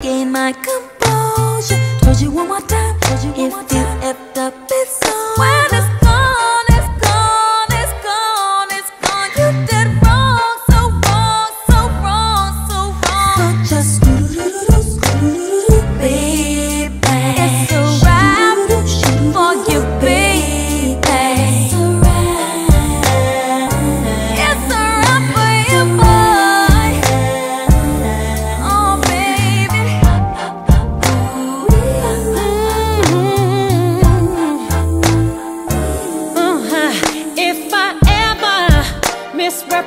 Gain my composure. Told you one more time. Told you one if more time. you effed up, it's on. Represent.